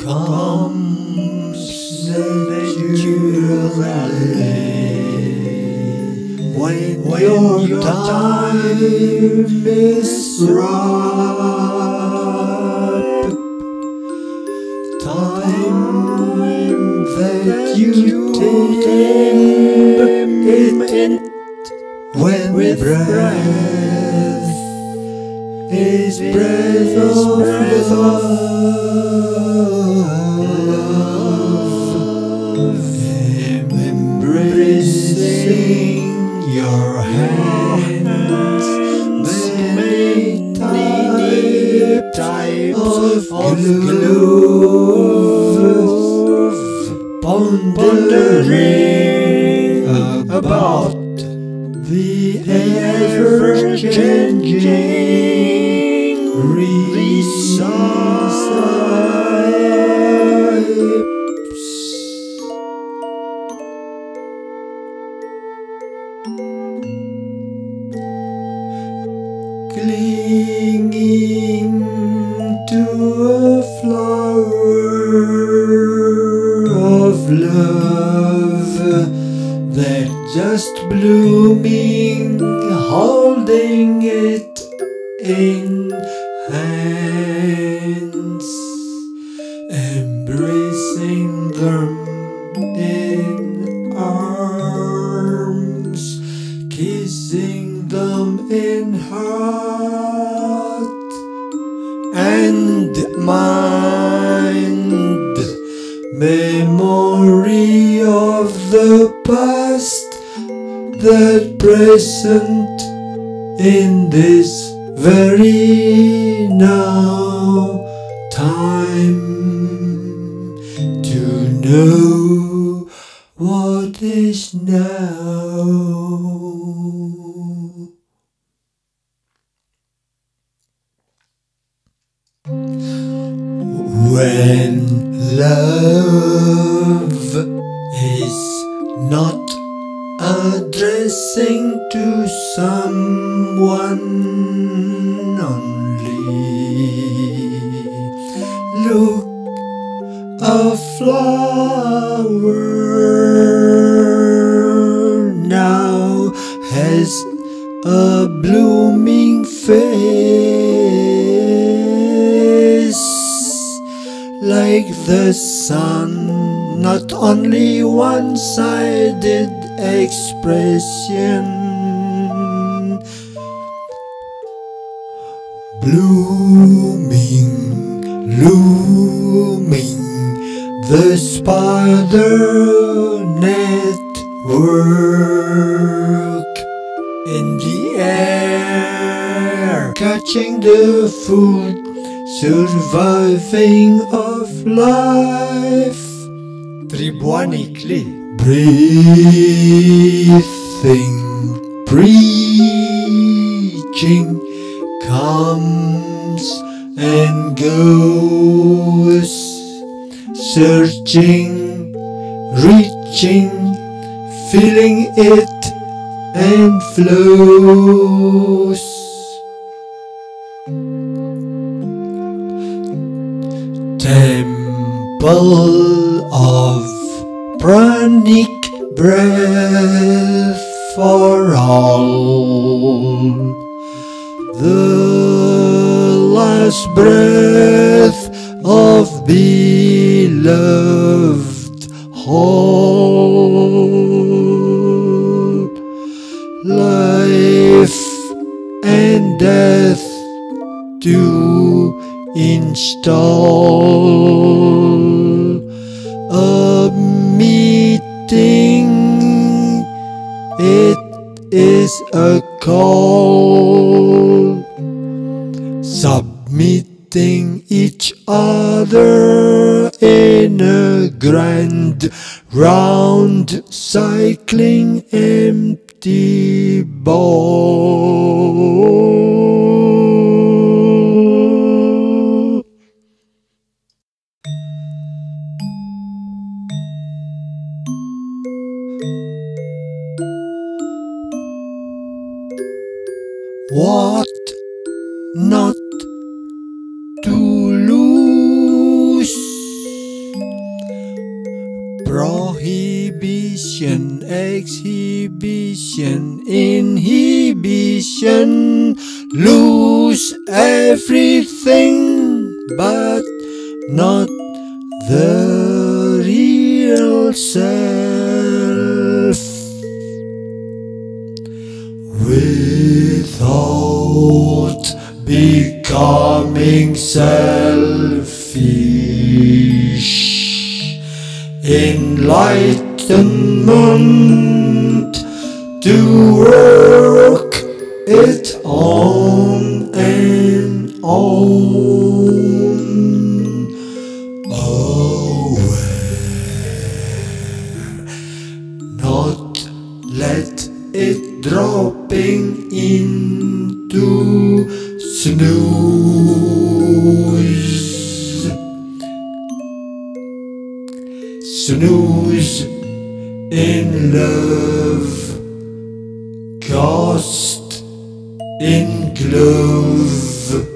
Comes naturally when your time is ripe. Time that you it when breath is breath of love, embracing your hands, many types of gloves, pondering about the ever-changing recipes. Clinging to just blooming, holding it in hands, embracing them in arms, kissing them in heart and mind. Memory of the past, that present in this very now time to know what is now. When love is not addressing to someone only, look a flower now has a blooming face. Like the sun, not only one sided expression. Blooming, looming, the spider network in the air, catching the food surviving of life tribuanicly breathing preaching comes and goes searching reaching feeling it and flows. Temple of pranic breath for all. The last breath of beloved whole. Life and death to install a call, submitting each other in a grand round cycling empty ball. What? Not to lose. Prohibition, exhibition, inhibition, lose everything but not the real self becoming selfish. Enlightenment to work it on and on. Aware, not let it dropping into snooze. Snooze in love, cast in glove.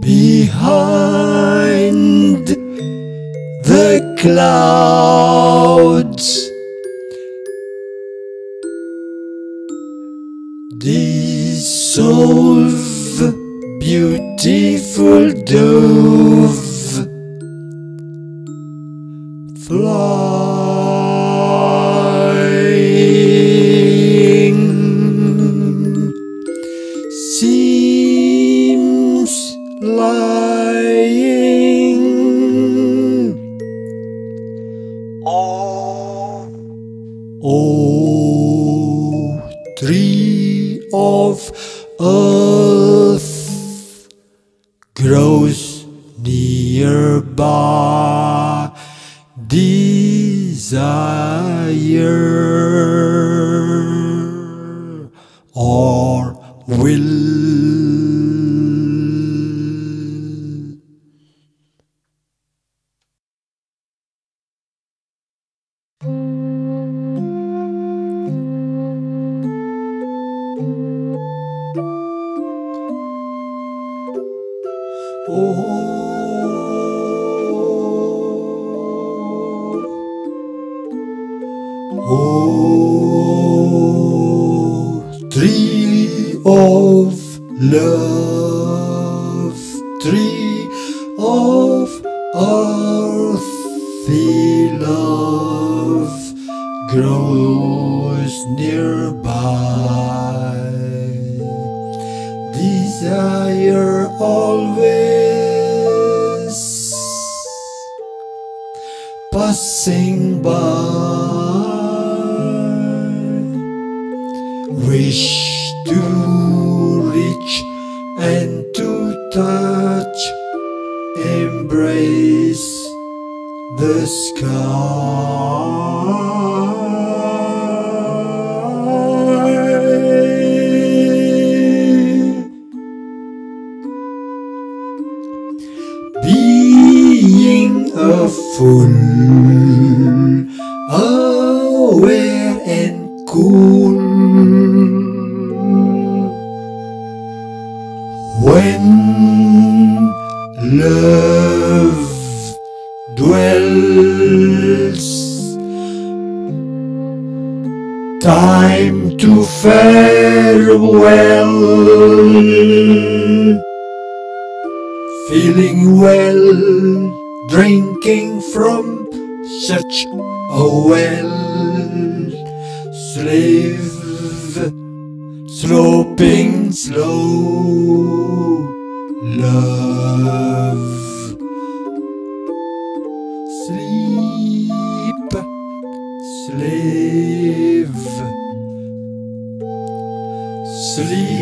Behind the clouds. Dissolve, beautiful dove. Flying seems lying. Oh, oh, tree of earth Oh, tree of love, tree of earthly love grows by. Wish love dwells, time to farewell. Feeling well, drinking from such a well. Slave, sloping slow, love. Sleep, slave. Sleep,